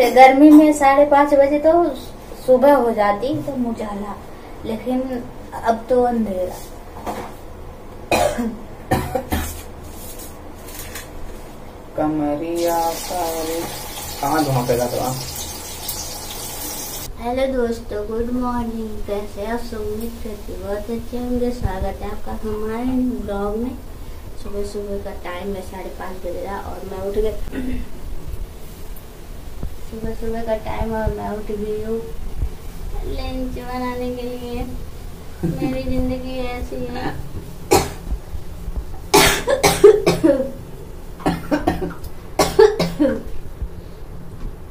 फिर गर्मी में साढ़े पाँच बजे तो सुबह हो जाती तो मुझाला लेकिन अब तो अंधेरा। कमरिया कहाँ तो हेलो दोस्तों गुड मॉर्निंग। कैसे आप सब? उम्मीद करती बहुत अच्छे होंगे। स्वागत है आपका हमारे ब्लॉग में। सुबह सुबह का टाइम है साढ़े पाँच बजे रहा और मैं उठ गई। सुबह सुबह का टाइम और मैं उठ गई हूँ। लंच बनाने के लिए। मेरी ज़िंदगी ऐसी है।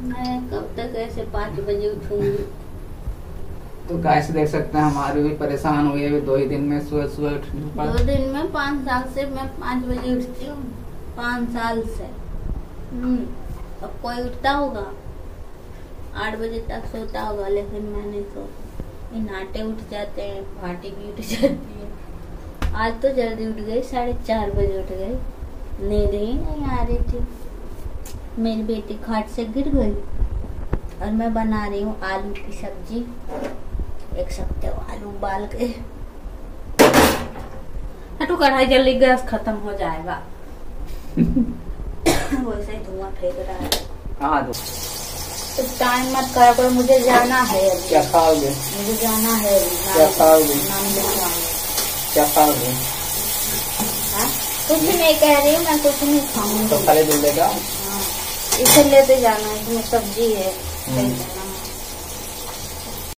मैं कब तक ऐसे पाँच बजे उठूँगी? तो कैसे देख सकते हैं हमारी भी परेशान हुई है। दो ही दिन में सुबह सुबह उठने दो दिन में पाँच साल से मैं पाँच बजे उठती हूँ। पाँच साल से। हम्म, अब कोई उठता होगा? आठ बजे तक सोता होगा लेकिन मैंने इन आटे उठ जाते हैं पार्टी भी उठ जाती है। आज तो जल्दी उठ गई साढ़े चार बजे उठ गई। नींद ही नहीं आ रही थी। मेरी बेटी खाट से गिर गई और मैं बना रही हूँ आलू की सब्ज़ी। एक सकते हो आलू उबाल के। हटू कढ़ाई जल्दी गैस खत्म हो जाएगा। वैसे ही धुआँ फेंक रहा है। हाँ दो तो टाइम मत करा करो मुझे जाना है अभी। क्या खाओगे? मुझे जाना है अभी क्या खाओगे? क्या खाओगे? हाँ? कुछ नहीं कह रही हूँ मैं कुछ नहीं खाऊँगी। तो खाली दूध देगा? हाँ, इसे लेते जाना है इसमें सब्ज़ी है। हम्म।